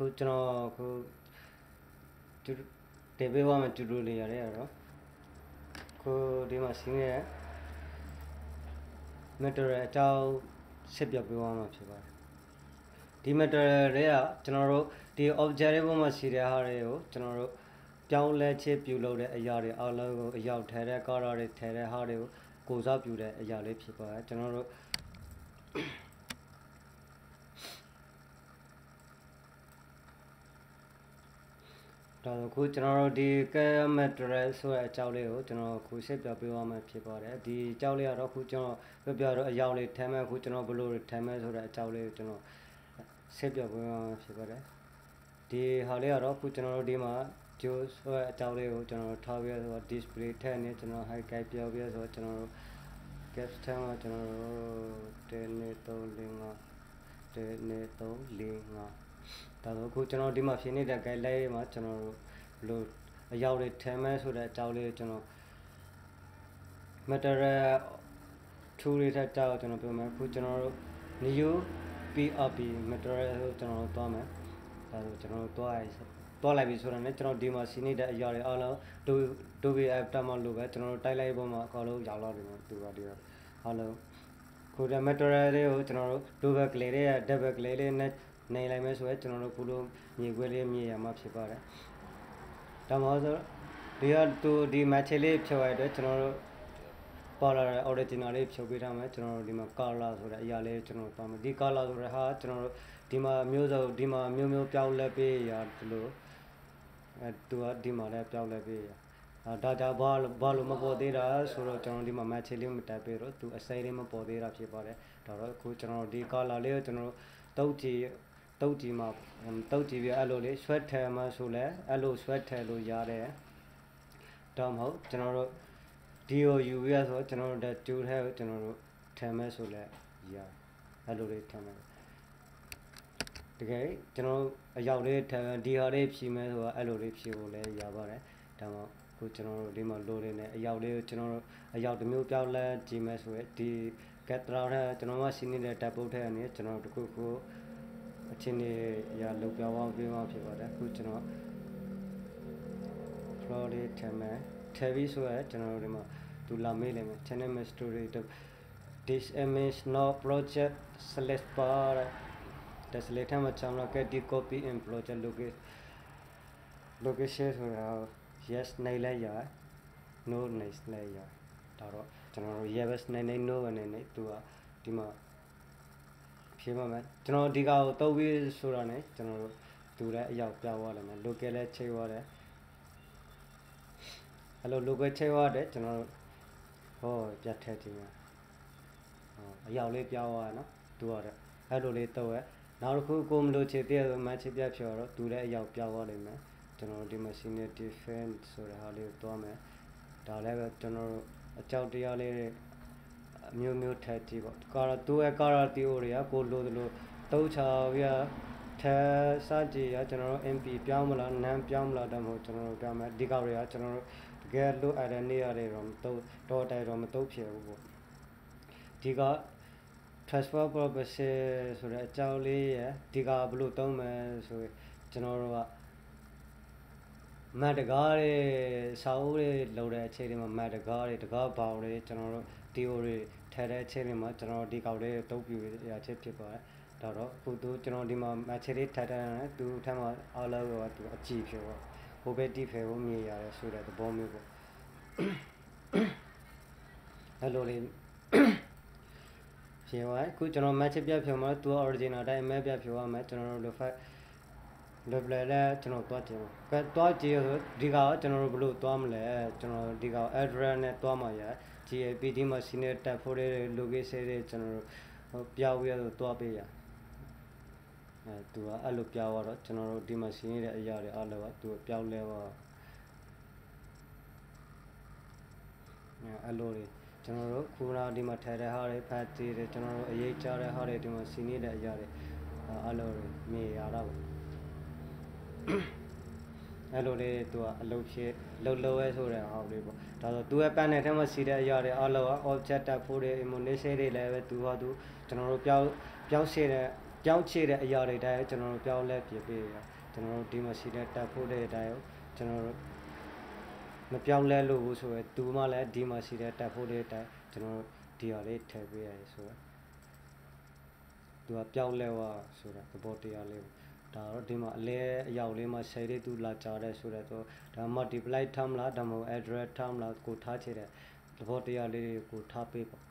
ခုကျွန်တော်ခုတူတင်ပေးသွားမယ်တူတူလေးရတယ်အဲ့တော့ခုဒီမှာစီးနေတဲ့ material အကြောင်းစစ်ပြပေးသွားမှာဖြစ်ပါတယ်ဒီ material တွေကကျွန်တော်တို့ဒီ object တွေပေါ်မှာရှိတဲ့ဟာတွေကိုကျွန်တော်တို့ပြောင်းလဲချစ်ပြုလုပ်တဲ့အရာတွေအလုံးကိုအရောက်ထဲတဲ့ကားတွေထဲတဲ့ဟာတွေကိုကိုစားပြုတဲ့အရာလေးဖြစ်ပါတယ်ကျွန်တော်တို့ ဒါဆိုခုကျွန်တော်တို့ဒီ chemistry ဆိုတဲ့အကြောင်းလေးကိုကျွန်တော်ခုရှင်းပြပေးသွားမှာဖြစ်ပါတယ်ဒီအကြောင်းလေးကတော့ခုကျွန်တော်ပြပြတော့အရောက်လေးထဲမဲ့ခုကျွန်တော်ဘလို့ထဲမဲ့ဆိုတဲ့အကြောင်းလေးကိုကျွန်တော်ရှင်းပြပေးသွားမှာဖြစ်ပါတယ်ဒီဟာလေးကတော့ခုကျွန်တော်တို့ဒီမှာကျိုးဆိုတဲ့အကြောင်းလေးကိုကျွန်တော်ထားပြဆိုတော့ display ထည့်နေကျွန်တော် high guide ပြောပြဆိုတော့ကျွန်တော်တို့ guest ထဲမှာကျွန်တော်တို့1 2 3 4 5 1 2 3 4 5 ဒါဆိုအခုကျွန်တော်ဒီမှာဖြစ်နေတဲ့ guideline တွေမှာကျွန်တော်တို့ဘလို့အရောက်တွေထဲမဲ့ဆိုတဲ့အကြောင်းလေးကိုကျွန်တော် material tool တွေထက်ကြောက်ကျွန်တော်ပြောမယ်အခုကျွန်တော်တို့ new PRP material ကိုကျွန်တော်တို့သွားမယ်ဒါဆိုကျွန်တော်တို့သွားရည်သွားလိုက်ပြီဆိုတော့ねကျွန်တော်ဒီမှာစီးနေတဲ့အရာတွေအားလုံးဒိုဒိုဘီ app တက်မှလို့ပဲကျွန်တော်တို့တိုက်လိုက်ပုံမှာအကောင်လုံးရောက်လာတယ်နော်သူကဒီတော့အားလုံးခုဒီ material တွေကိုကျွန်တော်တို့ဒိုဘက်ကလေးတွေက double ကလေးလေး နဲ့နေလိုက်မယ်ဆိုရင်ကျွန်တော်တို့ခုလိုမြေခွဲလေးမြေရမှာဖြစ်ပါတယ်ဒါမှမဟုတ်ဆိုဒီကသူဒီ match လေးဖြုတ်ရတဲ့ကျွန်တော်တို့ပေါ်လာတဲ့ original လေးဖြုတ်ပေးထားမယ်ကျွန်တော်တို့ဒီမှာ color ဆိုတဲ့အရာလေးကျွန်တော်တို့ပါမယ်ဒီ color ဆိုတဲ့ဟာကျွန်တော်တို့ဒီမှာမျိုးစုံဒီမှာမျိုးမျိုးပြောင်းလဲပေးရဒီလိုအဲသူကဒီမှာလည်းပြောင်းလဲပေးရအာဒါကြောင့်ဘာလို့ဘာလို့မပေါ်သေးတာဆိုတော့ကျွန်တော်ဒီမှာ match လေးမတက်ပေးတော့သူအစိမ်းလေးမပေါ်သေးတာဖြစ်ပါတယ်ဒါတော့အခုကျွန်တော်ဒီ color လေးကိုကျွန်တော်တို့တုတ်ကြည့် တုတ်ကြည့်မှာတုတ်ကြည့်ပြအဲ့လိုလေး sweat ထဲမှာဆိုလဲအဲ့လို sweat ထဲလို့ရတယ်တော့မဟုတ်ကျွန်တော်တို့ DOU ရဆိုကျွန်တော်တို့တူထဲကိုကျွန်တော်တို့ထဲမဲ့ဆိုလဲရအဲ့လိုလေးထဲမဲ့တကယ်ကျွန်တော်အရောက်လေးထဲဒီဟာလေးဖြီးမဲ့ဆိုတာအဲ့လိုလေးဖြီးဖို့လဲရပါတယ်ဒါမှခုကျွန်တော်တို့ဒီမှာလိုနေတယ်အရောက်လေးကိုကျွန်တော်တို့အရောက်တစ်မျိုးပြောင်းလဲကြည့်မဲ့ဆိုရယ်ဒီကက်တရာထဲကျွန်တော်မှစီးနေတဲ့တပ်ပုတ်ထဲကနေကျွန်တော်တို့တခုခု အချင်းတွေရလောက်ပြောင်းအောင်ပြမှာဖြစ်ပါတယ်အခုကျွန်တော် floor လေးထဲမဲ့ထဲပြီးဆိုရယ်ကျွန်တော်တို့ဒီမှာသူလာမေးလိမ့်မယ် channel my story this image not project select bar ဒါစလေထမှာချမ်းလာကဒီ copy in project location location ဆိုတာ yes နိုင်လဲရ no နိုင်လဲရဒါတော့ကျွန်တော်တို့ yes နိုင်နိုင် no နဲ့နေသူကဒီမှာ ဖြေပါမယ်ကျွန်တော်ဒီကောင်ကိုတုပ်ပြီးဆိုတာ ਨੇ ကျွန်တော်တို့သူလည်းအရောက်ပြသွားတယ်မယ် local လည်းချိန်သွားတယ်အဲ့လို local ချိန်သွားတယ်ကျွန်တော်တို့ဟောပြတ်ထည့်ခြင်းဟောအရောက်လေးပြောင်းသွားနော်သူကတော့အဲ့လိုလေးတော့နောက်တစ်ခုကိုမလို့ချေပြဆိုမှချေပြဖြော်တော့သူလည်းအရောက်ပြောင်းသွားလိမ့်မယ်ကျွန်တော်တို့ဒီ machine defense ဆိုတဲ့ဟာလေးကိုတွားမယ်ဒါလည်းပဲကျွန်တော်တို့အကြောက်တရားလေးတွေ အမျိုးမျိုးထည့်ကြည့်ပေါ့ကာရာသူ့ရဲ့ကာရာတီအိုတွေကကိုလိုသလိုတုံးချပြထဲစကြည်ရကျွန်တော်တို့ MP ပြောင်းမလားနန်းပြောင်းမလားတမို့ကျွန်တော်တို့ပြောင်းမယ်ဒီကောက်တွေကကျွန်တော်တို့တကယ်လို့အဲ့တဲ့နေရာတွေတော့မတုံးတော့တိုင်တော့မတုံးဖြစ်ဘူးပေါ့ဒီက transfer purpose ဆိုတဲ့အကြောင်းလေးရဒီကဘလို့သုံးမယ်ဆိုရင်ကျွန်တော်တို့ကမတ်တကားတွေစာအုပ်တွေလုပ်တဲ့အချိန်တွေမှာမတ်တကားတွေတကားပေါင်တွေကျွန်တော်တို့ DO တွေ ထဲတဲ့အချိန်တွေမှာကျွန်တော်ဒီကောက်လေးတုံးပြရချက်ဖြစ်ပါတယ်ဒါတော့ခုသူကျွန်တော်ဒီမှာ match လေးထပ်တယ်သူထပ်မှာအားလုံးကသူအကြည့်ဖြစ်တော့ဟိုဘက်တိဖယ်ဖို့မြင်ရတယ်ဆိုတဲ့သဘောမျိုးပေါ့အဲ့လိုလေးဖြစ်သွားခုကျွန်တော် match ပြဖြုံမှာသူ original တိုင်း map ပြဖြုံရမယ်ကျွန်တော်တို့ file level လဲကျွန်တော်တွားကြည့်ကဲတွားကြည့်ရဆိုဒီကောင်ကျွန်တော်တို့ဘလို့တွားမလဲကျွန်တော်ဒီကောင် address နဲ့တွားမှာရ GAPD မှာ senior tab ဖို့တဲ့ location တွေကျွန်တော်တို့ပြောင်းပြီးတော့တွားပေးရအဲသူကအဲ့လိုပြောင်းတော့ကျွန်တော်တို့ဒီမှာရှင်းရတဲ့အရာတွေအားလုံးကသူပြောင်းလဲတော့အဲ့လိုတွေကျွန်တော်တို့ခုနဒီမှာထဲတဲ့ဟာတွေဖတ်ကြည့်တယ်ကျွန်တော်တို့အရေးကြတဲ့ဟာတွေဒီမှာစီးနေတဲ့အရာတွေအဲ့လိုတွေမြင်ရတာပေါ့ အဲ့လိုလေးသူကအလုပ်ဖြစ်လှုပ်လှုပ်ရဲဆိုတဲ့ဟာလေးပေါ့ဒါဆိုသူရဲ့ panel ထဲမှာစီးတဲ့အရာတွေအားလုံးက object တက်ဖို့တွေ emulation တွေလည်းပဲသူဟာသူကျွန်တော်တို့ပြောင်းပြောင်းရှင်းတဲ့ပြောင်းချတဲ့အရာတွေတိုင်းကျွန်တော်တို့ပြောင်းလဲပြပေးရကျွန်တော်တို့ဒီမှာရှိတဲ့တက်ဖို့တဲ့အတိုင်းကိုကျွန်တော်တို့မပြောင်းလဲလို့ဘူးဆိုရယ်သူမှလည်းဒီမှာရှိတဲ့တက်ဖို့တဲ့အတိုင်းကျွန်တော်တို့ဒီဟာလေးထည့်ပေးရတယ်ဆိုရယ်သူကပြောင်းလဲသွားဆိုတာသဘောတရားလေးပေါ့ ဒါတော့ဒီမှာအလဲအရောက်လေးမှာဆယ်လေးသူလာကြတဲ့ဆိုတော့ဒါ multiply ထားမလားဒါမှမဟုတ် address ထားမလားကိုထားချင်တဲ့သဘောတရားလေးတွေကိုထားပေးပေါ့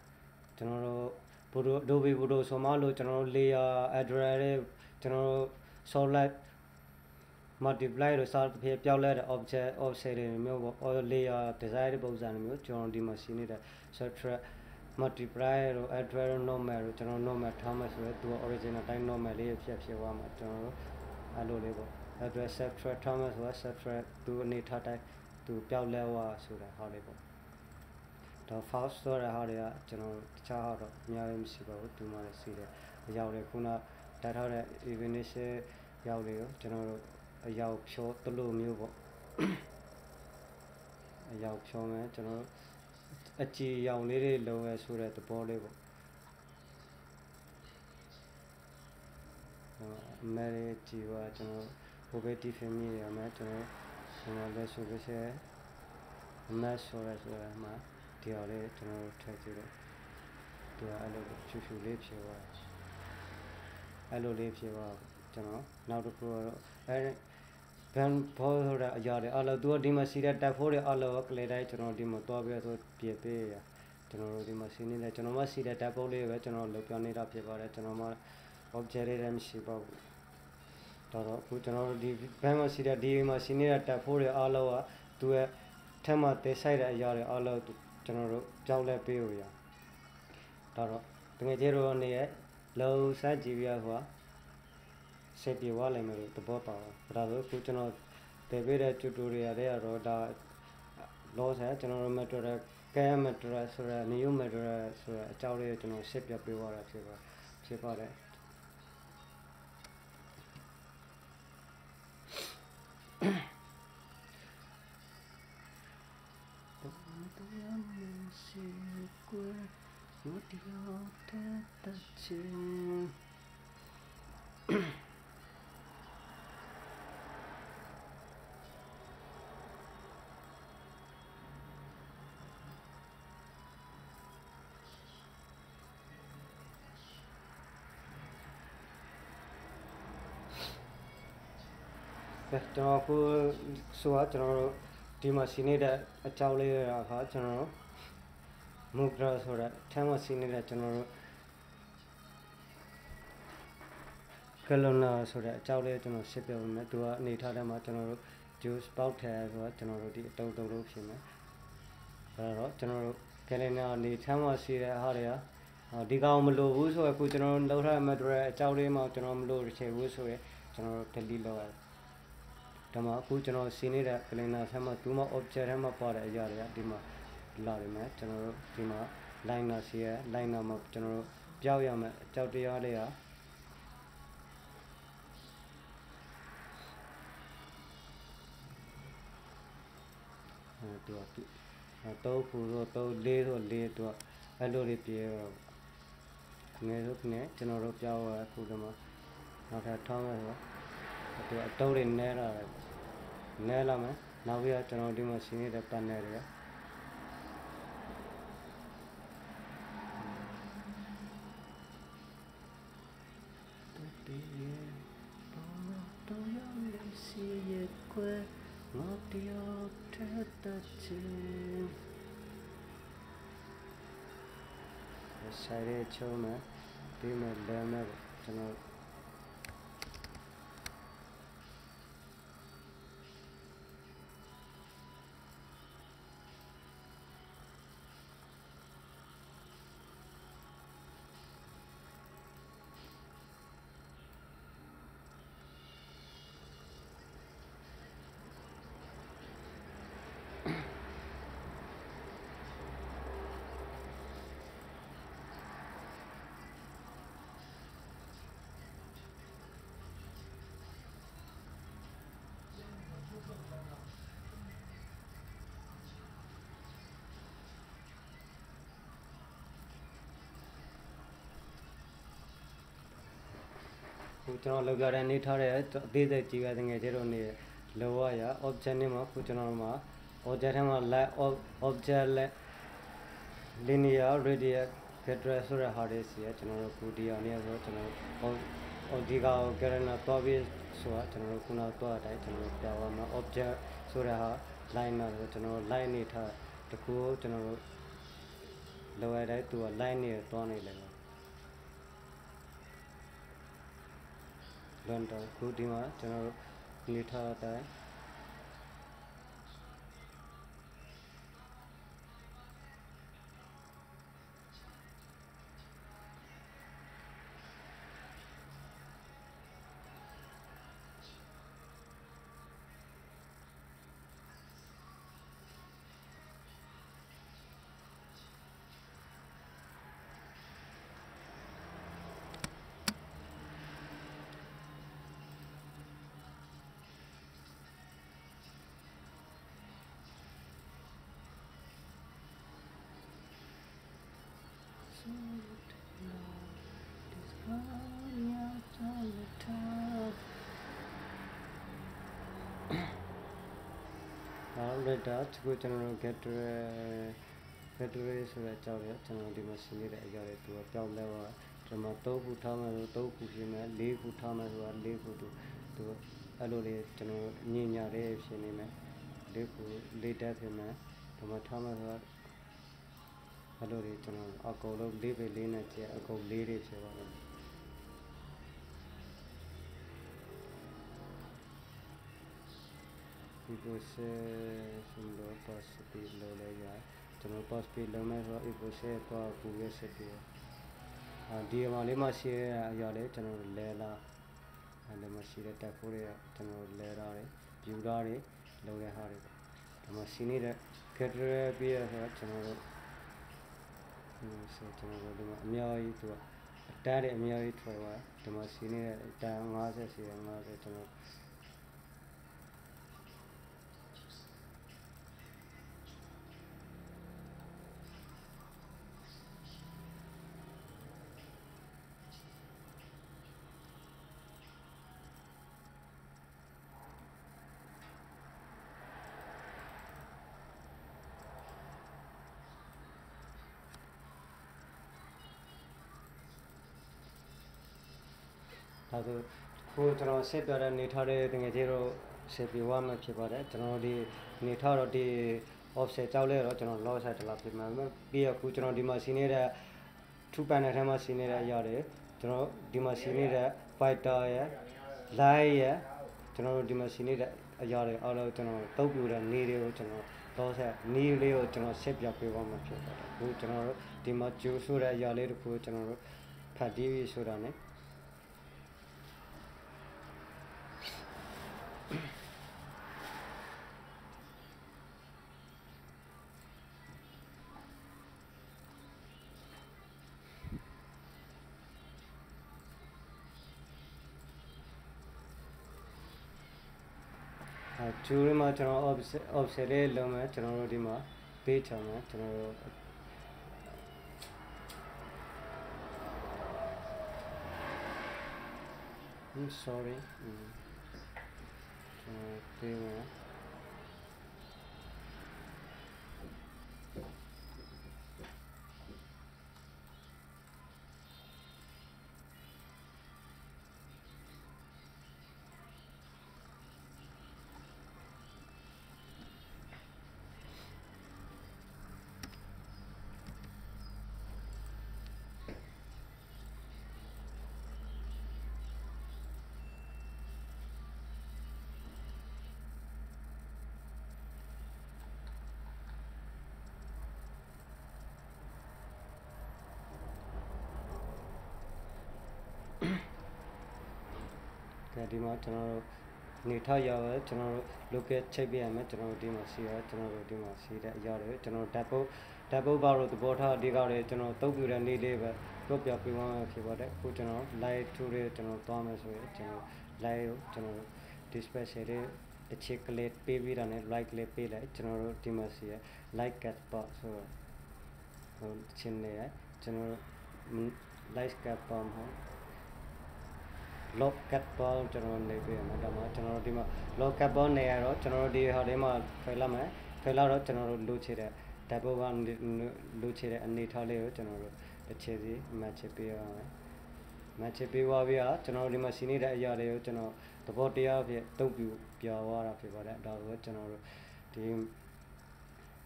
ကျွန်တော်တို့ဘို့ Adobe Photo ဆိုမှလို့ကျွန်တော်တို့ layer address တွေကျွန်တော်တို့ solid multiply လို့စာဖြစ်ပြောင်းလဲတဲ့ object offset တွေမျိုးပေါ့ or layer design တွေပုံစံတွေမျိုးကျွန်တော်ဒီမှာရှိနေတဲ့ software multiply တို့ address တို့ normal တို့ကျွန်တော် normal ထားမှဆိုတော့သူက original တိုင်း normal လေးဖြတ်ဖြစ်သွားမှာကျွန်တော်တို့အဲ့လိုလေးပေါ့ address software ထားမှဆိုတော့ software သူအနေထားတိုင်းသူပြောင်းလဲသွားဆိုတာဟာလေးပေါ့တော့ fast ဆိုတဲ့ဟာတွေကကျွန်တော်တခြားဟာတော့အများကြီးမရှိပါဘူးသူမှလည်းစီတယ်အရောက်တယ်ခုနတက်ထားတဲ့ evenation ရောက်တယ်ရောကျွန်တော်တို့အရောက်ဖြောတလို့မျိုးပေါ့အရောက်ဖြောမယ်ကျွန်တော်တို့ အကြည်ရောင်လေးတွေလုံးရဲဆိုတဲ့သဘောလေးပေါ့အမေရိကြည်ပါကျွန်တော်ဟိုဘက်တီဖမီရမယ်ကျွန်တော်ဒီမှာလက်ဆိုလို့ရှိရင်အမတ်ဆိုရဆိုရမှာဒီဟာလေးကျွန်တော်ထည့်ကြည့်တော့သူကအဲ့လိုဖြူဖြူလေးဖြစ်သွားအဲ့လိုလေးဖြစ်သွားကျွန်တော်နောက်တစ်ခုကတော့အဲ ဘန်ဘောဆိုတဲ့အရာတွေအလောသူကဒီမှာစီတဲ့တက်ဖို့တွေအလောကလေးတိုင်းကျွန်တော်ဒီမှာတွားပြီးတော့ပြည့်ပေးရကျွန်တော်တို့ဒီမှာစီနေတယ်ကျွန်တော်မှစီတဲ့တက်ဖို့လေးပဲကျွန်တော်လုပ်ပြနေတာဖြစ်ပါတယ်ကျွန်တော်မှ object တွေလည်းမရှိပါဘူးတော့တော့အခုကျွန်တော်တို့ဒီဘန်မှာစီတဲ့ဒီမှာစီနေတဲ့တက်ဖို့တွေအလောကသူရဲ့ထက်မှတဲဆိုင်တဲ့အရာတွေအလောကျွန်တော်တို့ကြောက်လဲပေးလို့ရတော့တော့တကယ်ကျတော့နေရဲ့လောစကြည့်ပြဟို စိတ်ပြေသွားလိမ့်မယ်လို့သဘောပါပါဒါဆိုခုကျွန်တော်တည်ပေးတဲ့ tutorial တွေကတော့ဒါလောဆယ်ကျွန်တော်တို့ material ကဲ material ဆိုရယ် new material ဆိုရယ်အကြောင်းလေးကိုကျွန်တော်ရှင်းပြပေးသွားတာဖြစ်ပါဖြစ်ပါတယ်我的要的的情。 ကျွန်တော်ခုဆိုတော့ကျွန်တော်တို့ဒီမှာစီနေတဲ့အကြောင်းလေးရတာကကျွန်တော်တို့မူဂရာဆိုတဲ့အဲမှာစီနေတဲ့ကျွန်တော်တို့ကလနာဆိုတဲ့အကြောင်းလေးကျွန်တော်ရှင်းပြပေးမယ်သူကအနေထားထဲမှာကျွန်တော်တို့ juice ပေါက်ထဲဆိုတော့ကျွန်တော်တို့ဒီအတုံးတုံးလို့ဖြစ်မယ်အဲတော့ကျွန်တော်တို့ကလနာအနေထားမှာစီတဲ့ဟာတွေကဒီကောင်မလိုဘူးဆိုတော့အခုကျွန်တော်တို့လောက်ထားတဲ့ material အကြောင်းလေးမှာကျွန်တော်မလို့ချေဘူးဆိုရင်ကျွန်တော်တို့ delete လုပ်ရတယ် ဒါမှအခုကျွန်တော်စီနေတဲ့ calendar ထဲမှာသူမှ object ထဲမှာပါတဲ့အရာတွေကဒီမှာလာနေမယ်ကျွန်တော်တို့ဒီမှာ liner စီရဲ့ liner မှာကျွန်တော်တို့ပြောက်ရမယ်အကြောက်တရားလေးဟာအဲတူတော့ခုတော့တော့လေးတော့လေးတော့အဲ့လိုလေးပြေတော့ငယ်တို့နဲ့ကျွန်တော်တို့ပြောက်ရအခုတော့နောက်ထပ်ထောင်းရတော့သူအတုံးတွေနဲတာ နဲလာမယ်နောက်ပြီးတော့ကျွန်တော်ဒီမှာရှင်းနေတဲ့ panel တွေကငါတယောက်ထက်တချင်ဆိုင်ရဲချုံးမယ်ပြီးမှလဲမယ်ကျွန်တော် ခုကျွန်တော်လောက်ပြတဲ့နေထားတဲ့အသေးစိတ်ကြည့်ရတဲ့ငယ်ကျတော့နေလောရ object နဲ့မှာခုကျွန်တော်မှာ object ထဲမှာ let object let linear radius vector ဆိုတဲ့ဟာတွေစီရကျွန်တော်တို့ခုဒီအောင်နေဆိုကျွန်တော်ဟိုဒီကောင် character တော့ပြီးဆိုတာကျွန်တော်တို့ခုနတော့အတိုင်းကျွန်တော်တို့ပြောပါမှာ object ဆိုတဲ့ဟာ line မှာဆိုကျွန်တော်တို့ line နေထားတခုကိုကျွန်တော်တို့လောရတဲ့သူက line နေတော့နေတယ်လွ န်တော့ခုဒီမှာကျွန် နေထားတဲ့အတိုင်းနောက်လက်တာဒီကိုကျွန်တော်တို့ gateway gateway ဆိုတဲ့အကြောင်းရကျွန်တော်ဒီမှာရှင်းနေတဲ့အရာတွေသူကပြောင်းလဲသွားဒီမှာ၃ခုထားမယ်ဆို၃ခုဖြစ်မယ်၄ခုထားမယ်ဆိုတာ၄ခုသူသူအဲ့လိုလေးကျွန်တော်ညင်ညာလေးဖြစ်နေမယ်၄ခု၄တက်ဖြစ်မယ်ဒီမှာထားမယ်ဆိုတာ အဲ့လိုလေးကျွန်တော်အကုန်လုံး၄ပဲ၄နဲ့ကျအကုန်၄တွေဖြစ်ပါမယ် Ipose sundo pas speed လို့လည်းရကျွန်တော် pas speed လုံးမဲ့ဆိုတော့ Ipose တော့ပူရစတယ်အာဒီ ဆိုတော့ကျွန်တော်တို့ဒီဆိုကျွန်တော်တို့ဒီမှာအများကြီးသူကအတန်းတွေအများကြီးထွက်သွားဒီမှာရှိနေတဲ့အတန်း50ရှိတယ်50ကျွန်တော် ဒါဆိုကိုကျွန်တော်ဆက်ပြတဲ့နေထားတဲ့တကယ်ကြီးတော့ဆက်ပြဝမှဖြစ်ပါတယ်ကျွန်တော်ဒီနေထားတော့ဒီ offset ကြောက်လဲတော့ကျွန်တော် loss ဆက်တလားပြမှာပြီးရခုကျွန်တော်ဒီမှာစီနေတဲ့ two panel ထဲမှာစီနေတဲ့အရာတွေကျွန်တော်ဒီမှာစီနေတဲ့ fighter ရဲ့ light ရဲ့ကျွန်တော်တို့ဒီမှာစီနေတဲ့အရာတွေအားလုံးကျွန်တော်တုပ်ပြတဲ့နေတွေကိုကျွန်တော် loss ဆက်နေလေးကိုကျွန်တော်ဆက်ပြပေးပါမှာဖြစ်ပါတယ်ခုကျွန်တော်တို့ဒီမှာကျိုးဆိုတဲ့အရာလေးတစ်ခုကျွန်တော်တို့ဖတ်တီးပြီးဆိုတာ ਨੇ ဂျူရီမှာကျွန်တော် offset offset လေးလုံးမယ်ကျွန်တော်တို့ဒီမှာပေးချင်မယ်ကျွန်တော်တို့ I'm sorry อืมကျွန်တော်ပေးမ ယ်ကဲဒီမှာကျွန်တော်တို့နေထားရပဲကျွန်တော်တို့ local ချိတ်ပြရမယ်ကျွန်တော်တို့ဒီမှာစီရကျွန်တော်တို့ဒီမှာစီတဲ့အရာတွေကျွန်တော်တို့ double double bar တို့သဘောထားအဓိကတွေကျွန်တော်တုတ်ပြတဲ့နေ့လေးပဲပြောပြပေးမှဖြစ်ပါတယ်အခုကျွန်တော် live tour တွေကျွန်တော်သွားမယ်ဆိုရင်ကျွန်တော် live ကိုကျွန်တော် display တွေတစ်ချက်ကလေးပေးပြီးတာနဲ့ like လေးပေးလိုက်ကျွန်တော်တို့ဒီမှာစီရ like cat box ဆိုတော့ဟိုချင်းနေရကျွန်တော် like cat box ဟော lock cat ပေါင်းကျွန်တော်နေပြရမယ်ဒါမှကျွန်တော်တို့ဒီမှာ lock cat ပေါင်းနေရတော့ကျွန်တော်တို့ဒီဟာထဲမှာဖယ်လိုက်မယ်ဖယ်လိုက်တော့ကျွန်တော်တို့လိုချင်တဲ့ double ကလိုချင်တဲ့အနေထားလေးကိုကျွန်တော်တို့တစ်ချက်စီ match ပေးရအောင် match ပေးသွားပြီးတော့ကျွန်တော်တို့ဒီမှာစီနေတဲ့အရာတွေကိုကျွန်တော်သဘောတရားဖြစ်တုံ့ပြပြသွားတာဖြစ်ပါတယ်ဒါဆိုကျွန်တော်တို့ဒီ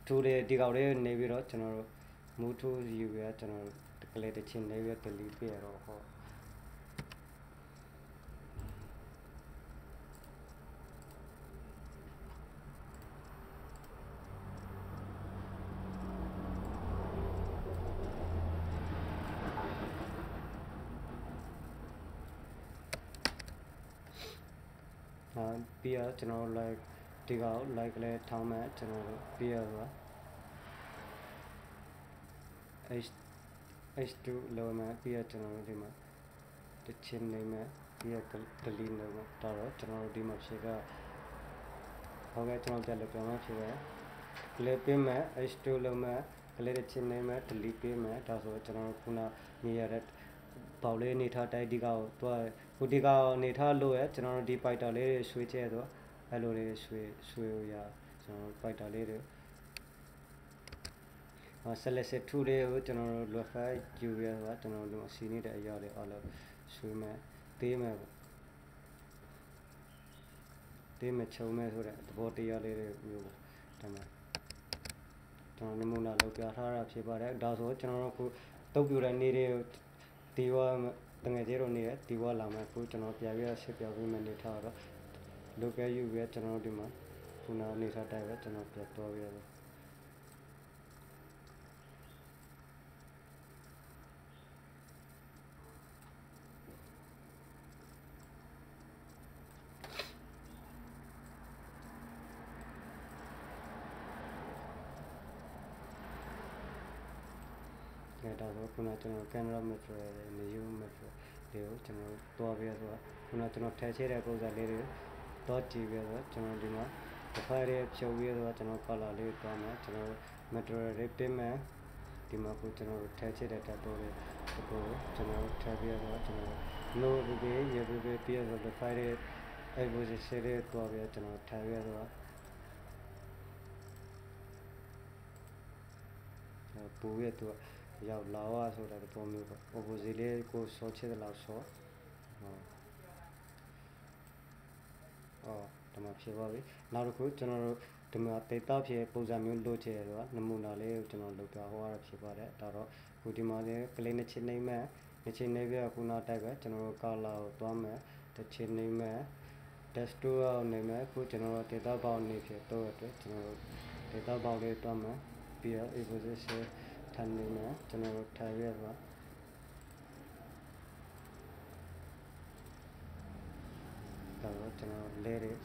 ထူးတဲ့ဒီကောက်လေးနေပြီးတော့ကျွန်တော်တို့မူထူးယူရကျွန်တော်တို့ကလေးတစ်ချင်းနေပြီး delete ပြရတော့ဟော အာ ပြီးတော့ကျွန်တော်တို့ like ဒီကောင် like လဲထောင်းမဲ့ကျွန်တော်တို့ပြီးတော့ h h2 လောမဲ့ပြီးတော့ကျွန်တော်တို့ဒီမှာတစ်ချင်းနေမဲ့ပြီးတော့ delete လုပ်မဲ့ဒါတော့ကျွန်တော်တို့ဒီမှာဖြေကဟုတ်ကဲ့ကျွန်တော်ကြက်လို့ပြောမှဖြေပဲကလေးပေးမဲ့ h2 လောမဲ့ကလေးတစ်ချင်းနေမဲ့ delete ပေးမဲ့ဒါဆိုကျွန်တော်တို့ခုနနေရတဲ့ပေါက်လေးနေထားတိုက်ဒီကောင်သူက ခုဒီကောင်နေထားလို့ရကျွန်တော်တို့ဒီ fighter လေးတွေရွှေ့ချဲဆိုအဲ့လိုလေးရွှေ့ရွှေ့ရကျွန်တော်တို့ fighter လေးတွေဆက်လက်စစ်ထူလေးကိုကျွန်တော်တို့ look file ယူရတာကျွန်တော်တို့စီနေတဲ့အရာတွေအားလုံးဆွေးမဲ့သေးမဲ့ပေါ့သေးမဲ့ချုံမဲ့ဆိုတဲ့သဘောတရားလေးတွေမျိုးပေါ့ဒါမှကျွန်တော်နမူနာလောက်ပြထားတာဖြစ်ပါတယ်ဒါဆိုကျွန်တော်တို့ခုတုပ်ပြတဲ့နေ့တွေကိုဒီဝ တငယ်ကြီးတို့နေရဒီဝလာမယ်ခုကျွန်တော်ပြပြရှင်းပြပေးမယ်နေထားတော့ local ယူရကျွန်တော်တို့ဒီမှာခုနနေထားတိုင်းပဲကျွန်တော်ပြတော့ပြရတ ယ်ကဲဒါဆိုခုနကျွန်တော် camera metro နဲ့ new metro တွေကိုကျွန်တော်တွားပြီးတော့ခုနကျွန်တော်ထည့်ချတဲ့ပုံစံလေးတွေတော့ကြည့်ပြီးတော့ကျွန်တော်ဒီမှာ file တွေဖြုတ်ပြီးတော့ကျွန်တော် color လေးတွားမယ်ကျွန်တော် metro တွေပြင်မယ်ဒီမှာကိုကျွန်တော်ထည့်ချတဲ့ tab တွေကိုကျွန်တော်ထည့်ပြီးတော့ကျွန်တော် no ဒီရေရေပြီးတော့ file တွေအဲ့ဒီ position တွေတွားပြီးတော့ကျွန်တော်ထည့်ပြီးတော့ပူရတော့ ရောက်လာဝဆိုတာပုံမျိုးပေါ့ opposite လေးကိုစောချစ်တယ်လို့စောဟောအော်ဒီမှာဖြစ်ပါပြီနောက်တစ်ခုကျွန်တော်တို့ဒီမှာ data ဖြစ်ပုံစံမျိုးလိုချင်တယ်ဆိုတာနမူနာလေးကိုကျွန်တော်လုပ်ပြဟောရဖြစ်ပါတယ်ဒါတော့ခုဒီမှာလေးကလေးနှစ်ချင်းနေမဲ့နှစ်ချင်းနေပြခုနတိုက်ပဲကျွန်တော်တို့ color ကိုတွားမယ်တစ်ချင်းနေမဲ့ desktop အောင်နေမဲ့ခုကျွန်တော်တို့ data ပေါင်းနေဖြစ်တော့အတွက်ကျွန်တော်တို့ data ပေါင်းလေးတွားမယ်ပြီးတော့ a position ထပ်နေမယ်ကျွန်တော်တို့ထားရပါဒါတော့ကျွန်တော်လဲတဲ့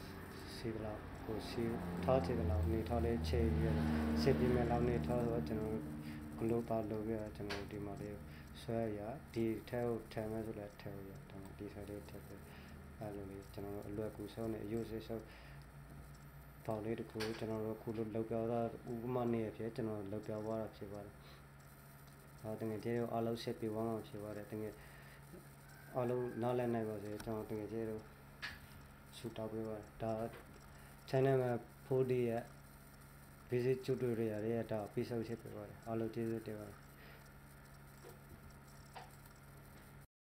စီကလောက်ကိုစီထားချင်တဲ့လောက်နေထားလေးချိန်ပြီးတော့စစ်ပြီးမဲ့လောက်နေထားတော့ကျွန်တော် global လုပ်ပြီးတော့ကျွန်တော်ဒီမှာလေးဆွဲရဒီထဲကိုထည့်မယ်ဆိုလည်းထည့်ရဒါမှဒီဆိုင်လေးထည့်ပြီးအဲလိုလေးကျွန်တော်အလွယ်ကူဆုံးနဲ့အယုတ်စစ်ဆုံးပေါင်လေးတစ်ခုကျွန်တော်တို့ခုလိုလောက်ပြတာဥပမာနေရဖြစ်ကျွန်တော်လောက်ပြသွားတာဖြစ်ပါတယ်။ အဲတကယ်ကျေတော့အလုံးဆက်ပြီးဝမ်းအောင်ဖြစ်ပါတယ်တကယ်အလုံးနားလည်နိုင်ပါစေကျွန်တော်တကယ်ကျေတော့ရှူတောက်ပေးပါတယ်ဒါ channel မှာ 4D ရဲ့ basic tutorial တွေရဲ့ဒါပြီးဆုံးချက်ပေးပါတယ်အလုံးကျေးဇူးတင်ပါတယ်